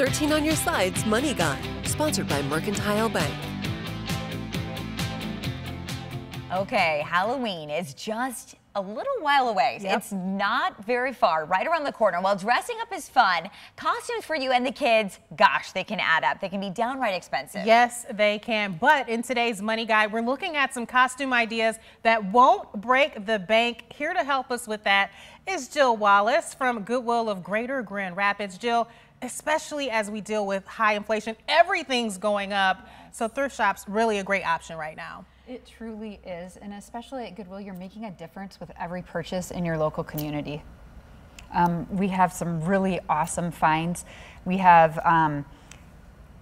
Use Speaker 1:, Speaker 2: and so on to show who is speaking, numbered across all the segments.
Speaker 1: 13 on your side's Money Guide, sponsored by Mercantile Bank.
Speaker 2: Okay, Halloween is just a little while away. Yep. It's not very far, right around the corner. While dressing up is fun, costumes for you and the kids, gosh, they can add up. They can be downright expensive.
Speaker 3: Yes, they can. But in today's Money Guide, we're looking at some costume ideas that won't break the bank. Here to help us with that is Jill Wallace from Goodwill of Greater Grand Rapids. Jill, especially as we deal with high inflation, everything's going up. So thrift shop's really a great option right now.
Speaker 4: It truly is, and especially at Goodwill, you're making a difference with every purchase in your local community. Um, we have some really awesome finds. We have um,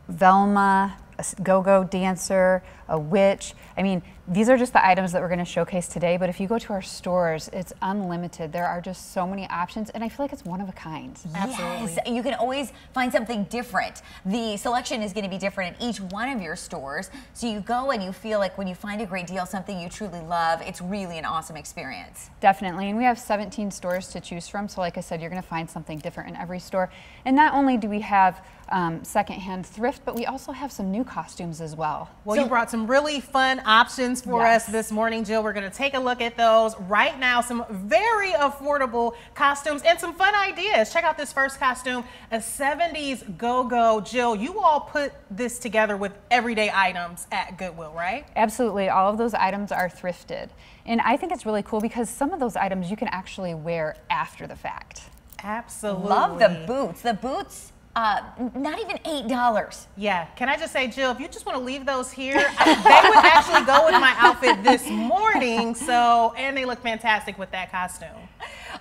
Speaker 4: Velma, a go-go dancer, a witch. I mean, these are just the items that we're going to showcase today, but if you go to our stores, it's unlimited. There are just so many options, and I feel like it's one of a kind.
Speaker 2: Absolutely. Yes, you can always find something different. The selection is going to be different in each one of your stores, so you go and you feel like when you find a great deal, something you truly love, it's really an awesome experience.
Speaker 4: Definitely, and we have 17 stores to choose from, so like I said, you're going to find something different in every store. And not only do we have um, secondhand thrift, but we also have some new costumes as well.
Speaker 3: Well, so, you brought some really fun options for yes. us this morning, Jill. We're going to take a look at those right now. Some very affordable costumes and some fun ideas. Check out this first costume, a 70s go-go. Jill, you all put this together with everyday items at Goodwill, right?
Speaker 4: Absolutely. All of those items are thrifted. And I think it's really cool because some of those items you can actually wear after the fact.
Speaker 3: Absolutely.
Speaker 2: Love the boots. The boots uh, not even eight dollars.
Speaker 3: Yeah. Can I just say, Jill, if you just want to leave those here, they would actually go with my outfit this morning. So, and they look fantastic with that costume.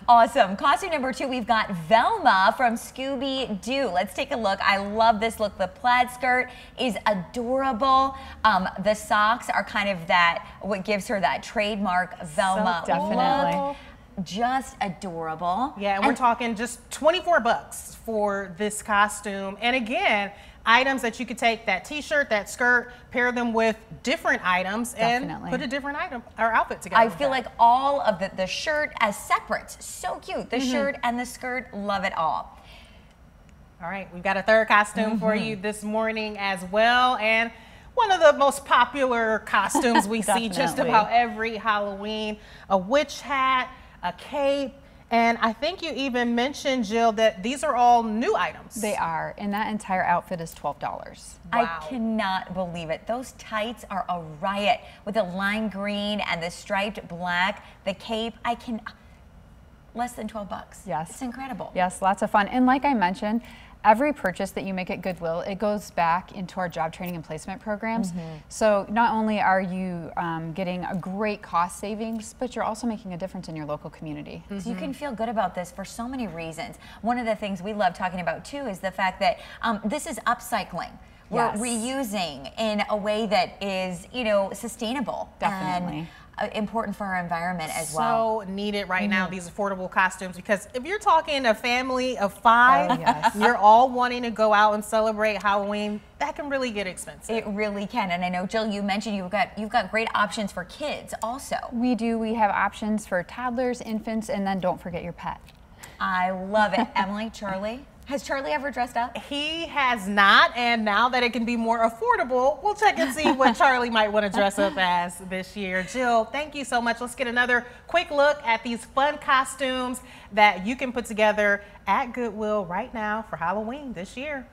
Speaker 2: Awesome. Costume number two, we've got Velma from Scooby Doo. Let's take a look. I love this look. The plaid skirt is adorable. Um, the socks are kind of that, what gives her that trademark Velma
Speaker 4: so definitely.
Speaker 2: look just adorable.
Speaker 3: Yeah, and, and, we're talking just 24 bucks for this costume. And again, items that you could take that t-shirt, that skirt, pair them with different items Definitely. and put a different item or outfit together.
Speaker 2: I feel that. like all of the, the shirt as separate, so cute. The mm -hmm. shirt and the skirt, love it all.
Speaker 3: All right, we've got a third costume mm -hmm. for you this morning as well. And one of the most popular costumes we see just about every Halloween, a witch hat, a cape. And I think you even mentioned, Jill, that these are all new items.
Speaker 4: They are, and that entire outfit is $12. Wow.
Speaker 2: I cannot believe it. Those tights are a riot with the lime green and the striped black, the cape. I can, less than 12 bucks.
Speaker 4: Yes.
Speaker 2: It's incredible.
Speaker 4: Yes, lots of fun. And like I mentioned, every purchase that you make at Goodwill, it goes back into our job training and placement programs. Mm -hmm. So not only are you um, getting a great cost savings, but you're also making a difference in your local community.
Speaker 2: Mm -hmm. So you can feel good about this for so many reasons. One of the things we love talking about too is the fact that um, this is upcycling. We're yes. reusing in a way that is, you know, sustainable.
Speaker 4: Definitely.
Speaker 2: And, important for our environment as
Speaker 3: so
Speaker 2: well.
Speaker 3: So needed right mm -hmm. now, these affordable costumes, because if you're talking a family of five, oh, yes. you're all wanting to go out and celebrate Halloween, that can really get expensive.
Speaker 2: It really can. And I know, Jill, you mentioned you've got, you've got great options for kids also.
Speaker 4: We do. We have options for toddlers, infants, and then don't forget your pet.
Speaker 2: I love it. Emily, Charlie? Has Charlie ever dressed up?
Speaker 3: He has not, and now that it can be more affordable, we'll check and see what Charlie might want to dress up as this year. Jill, thank you so much. Let's get another quick look at these fun costumes that you can put together at Goodwill right now for Halloween this year.